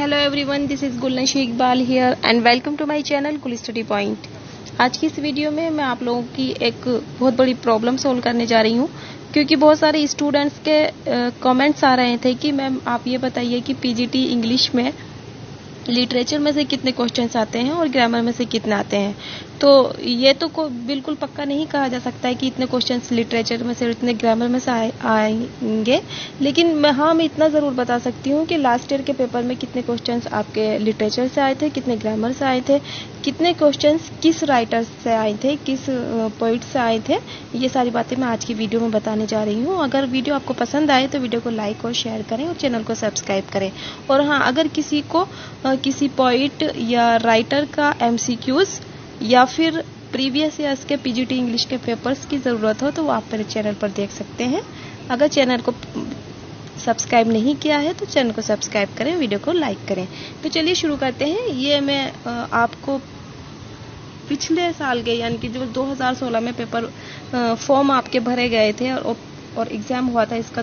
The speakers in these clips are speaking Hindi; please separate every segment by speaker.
Speaker 1: Hello everyone this is Gulan Sheikh बाल here and welcome to my channel Gul study point आज की इस वीडियो में मैं आप लोगों की एक बहुत बड़ी प्रॉब्लम सोल्व करने जा रही हूँ, क्योंकि बहुत सारे स्टूडेंट्स के कमेंट्स आ रहे थे कि मैम आप ये बताइए कि पीजीटी इंग्लिश में लिटरेचर में से कितने क्वेश्चन आते हैं और ग्रामर में से कितने आते हैं। तो ये तो को बिल्कुल पक्का नहीं कहा जा सकता है कि इतने क्वेश्चंस लिटरेचर में से और इतने ग्रामर में से आएँगे। लेकिन मैं हाँ मैं इतना ज़रूर बता सकती हूँ कि लास्ट ईयर के पेपर में कितने क्वेश्चंस आपके लिटरेचर से आए थे, कितने ग्रामर से आए थे, कितने क्वेश्चंस किस राइटर से आए थे, किस पोइट से आए थे, ये सारी बातें मैं आज की वीडियो में बताने जा रही हूँ। अगर वीडियो आपको पसंद आए तो वीडियो को लाइक और शेयर करें और चैनल को सब्सक्राइब करें। और हाँ अगर किसी को किसी पोइट या राइटर का एमसीक्यूज़ या फिर प्रीवियस ईयर्स के पीजीटी इंग्लिश के पेपर्स की ज़रूरत हो तो वो आप मेरे चैनल पर देख सकते हैं। अगर चैनल को सब्सक्राइब नहीं किया है तो चैनल को सब्सक्राइब करें, वीडियो को लाइक करें। तो चलिए शुरू करते हैं। ये मैं आपको पिछले साल के यानी कि जो 2016 में पेपर फॉर्म आपके भरे गए थे और और एग्ज़ाम हुआ था इसका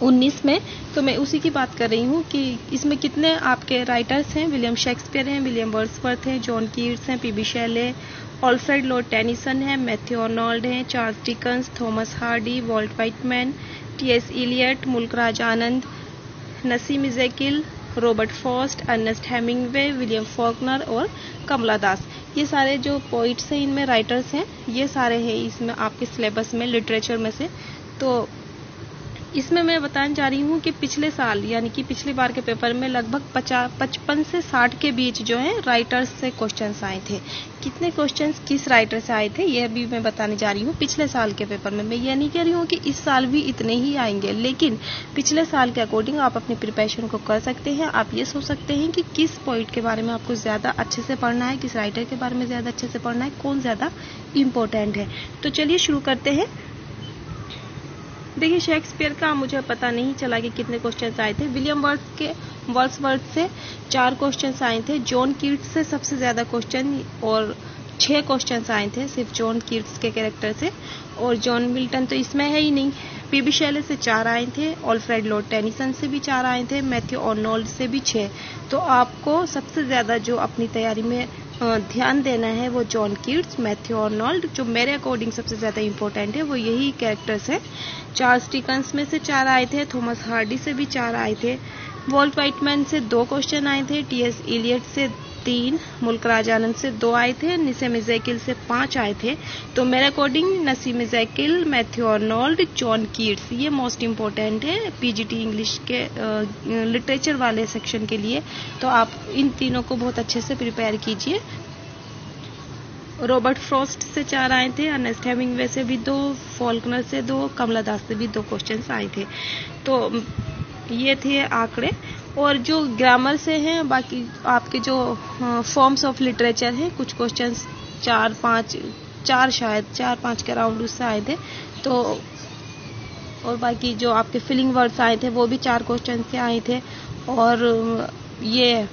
Speaker 1: 2019 में। तो मैं उसी की बात कर रही हूँ कि इसमें कितने आपके राइटर्स हैं? विलियम शेक्सपियर हैं विलियम वर्ड्सवर्थ हैं जॉन कीट्स हैं P B Shelley Alfred Lord Tennyson है मैथ्यू ऑर्नोल्ड हैं Charles Dickens Thomas Hardy Walt Whitman T S Eliot Mulk Raj Anand Nissim Ezekiel Robert Frost Ernest Hemingway William Faulkner और कमला दास ये सारे जो पोइट्स हैं, इनमें राइटर्स हैं, ये सारे हैं इसमें आपके सिलेबस में लिटरेचर में से। तो इसमें मैं बताने जा रही हूँ कि पिछले साल, यानी कि पिछली बार के पेपर में लगभग पचपन से साठ के बीच जो है राइटर्स से क्वेश्चंस आए थे। कितने क्वेश्चंस किस राइटर से आए थे, यह भी मैं बताने जा रही हूँ पिछले साल के पेपर में। मैं ये नहीं कह रही हूँ कि इस साल भी इतने ही आएँगे, लेकिन पिछले साल के अकॉर्डिंग आप अपनी प्रिपरेशन को कर सकते हैं। आप ये सोच सकते हैं कि किस पॉइंट के बारे में आपको ज़्यादा अच्छे से पढ़ना है, किस राइटर के बारे में ज़्यादा अच्छे से पढ़ना है, कौन ज़्यादा इम्पोर्टेंट है। तो चलिए शुरू करते हैं। देखिए शेक्सपियर का मुझे पता नहीं चला कि कितने क्वेश्चंस आए थे। विलियम वर्ड्स के वर्ड्स वर्ड से चार क्वेश्चंस आए थे। जॉन कीट्स से सबसे ज़्यादा क्वेश्चन और छह क्वेश्चंस आए थे, सिर्फ़ जॉन कीट्स के कैरेक्टर से। और जॉन मिल्टन तो इसमें है ही नहीं। पीबी शैले से चार आए थे ऑलफ्रेड लॉर्ड टेनिसन से भी चार आए थे मैथ्यू ऑर्नोल्ड से भी छह। तो आपको सबसे ज़्यादा जो अपनी तैयारी में ध्यान देना है वो जॉन कीट्स, मैथ्यू ऑर्नॉल्ड जो मेरे अकॉर्डिंग सबसे ज़्यादा इंपॉर्टेंट है, वो यही कैरेक्टर्स हैं। चार्ल्स टिकन्स में से चार आए थे, थॉमस हार्डी से भी चार आए थे, वॉल्ट वाइटमैन से दो क्वेश्चन आए थे, टी एस इलियट से तीन मुल्क राजानंद से दो आए थे निसेम इजैकिल से पाँच आए थे। तो मेरे according, Nissim Ezekiel Matthew Arnold John Keats ये मोस्ट इम्पोर्टेंट है पीजीटी इंग्लिश के लिटरेचर वाले सेक्शन के लिए। तो आप इन तीनों को बहुत अच्छे से प्रिपेयर कीजिए। रॉबर्ट फ्रॉस्ट से चार आए थे, अर्नेस्ट हेमिंगवे से भी दो, फॉल्कनर से दो, कमला दास से भी दो क्वेश्चन आए थे। तो ये थे आंकड़े। और जो ग्रामर से हैं, बाकी आपके जो फॉर्म्स ऑफ़ लिटरेचर हैं, कुछ क्वेश्चंस चार पाँच, चार शायद, चार पाँच के राउंड उससे आए थे तो और बाकी जो आपके फिलिंग वर्ड्स आए थे, वो भी चार क्वेश्चन से आए थे। और, ये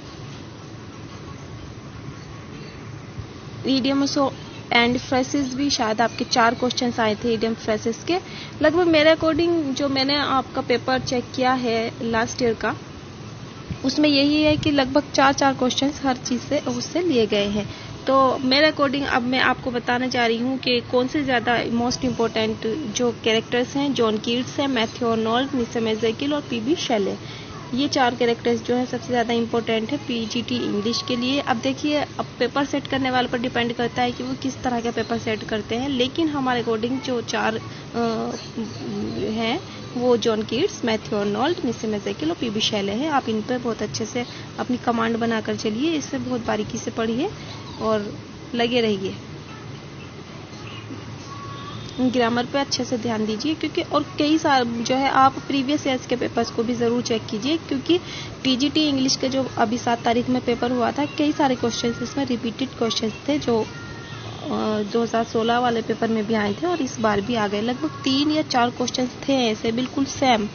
Speaker 1: ईडियम सो एंड फ्रेसेस भी शायद आपके चार क्वेश्चंस आए थे ईडियम फ्रेसेस के। लगभग मेरे अकॉर्डिंग जो मैंने आपका पेपर चेक किया है लास्ट ईयर का उसमें यही है कि लगभग चार चार क्वेश्चंस हर चीज़ से उससे लिए गए हैं। तो मेरे अकॉर्डिंग अब मैं आपको बताने जा रही हूँ कि कौन से ज़्यादा मोस्ट इम्पोर्टेंट जो कैरेक्टर्स हैं जॉन कीट्स हैं मैथ्यू नॉल्ड निसमेजेकिल और पीबी शेले ये चार कैरेक्टर्स जो है सबसे ज़्यादा इंपॉर्टेंट है पीजीटी इंग्लिश के लिए। अब देखिए, अब पेपर सेट करने वाले पर डिपेंड करता है कि वो किस तरह का पेपर सेट करते हैं। लेकिन हमारे अकॉर्डिंग जो चार हैं, वो John Keats Matthew Arnold Nissim Ezekiel और पीबी शैले हैं। आप इन पर बहुत अच्छे से अपनी कमांड बनाकर चलिए। इससे बहुत बारीकी से पढ़िए और लगे रहिए। ग्रामर पे अच्छे से ध्यान दीजिए, क्योंकि और कई साल जो है आप प्रीवियस ईयर्स के पेपर्स को भी ज़रूर चेक कीजिए, क्योंकि पीजीटी इंग्लिश के जो अभी सात तारीख में पेपर हुआ था, कई सारे क्वेश्चंस इसमें रिपीटेड क्वेश्चंस थे जो 2016 वाले पेपर में भी आए थे और इस बार भी आ गए। लगभग तीन या चार क्वेश्चन थे ऐसे, बिल्कुल सेम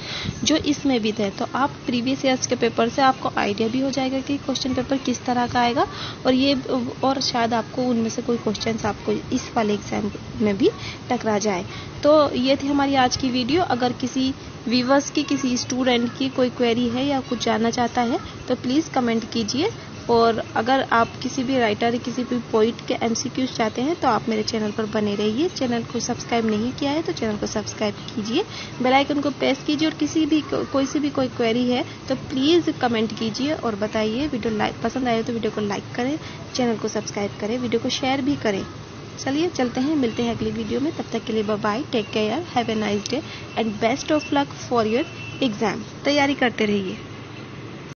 Speaker 1: जो इसमें भी थे। तो आप प्रीवियस ईयर्स के पेपर से आपको आइडिया भी हो जाएगा कि क्वेश्चन पेपर किस तरह का आएगा और ये और शायद आपको उनमें से कोई क्वेश्चन आपको इस वाले एग्ज़ाम में भी टकरा जाए। तो ये थी हमारी आज की वीडियो अगर किसी व्यूवर्स की, किसी स्टूडेंट की कोई क्वेरी है या कुछ जानना चाहता है तो प्लीज़ कमेंट कीजिए। और अगर आप किसी भी राइटर किसी भी पोइट के एमसीक्यूज चाहते हैं तो आप मेरे चैनल पर बने रहिए। चैनल को सब्सक्राइब नहीं किया है तो चैनल को सब्सक्राइब कीजिए। बेल आइकन को प्रेस कीजिए और किसी भी, कोई सी भी कोई क्वेरी है तो प्लीज़ कमेंट कीजिए और बताइए। वीडियो लाइक पसंद आए तो वीडियो को लाइक करें चैनल को सब्सक्राइब करें वीडियो को शेयर भी करें। चलिए, चलते हैं, मिलते हैं अगली वीडियो में। तब तक के लिए bye take care have a nice day and best of luck for your exam तैयारी करते रहिए।